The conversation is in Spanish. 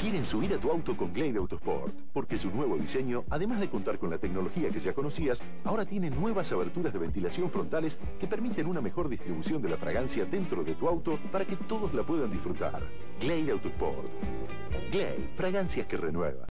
quieren subir a tu auto con Glade Autosport, porque su nuevo diseño, además de contar con la tecnología que ya conocías, ahora tiene nuevas aberturas de ventilación frontales que permiten una mejor distribución de la fragancia dentro de tu auto para que todos la puedan disfrutar. Glade Autosport. Glade, fragancias que renueva.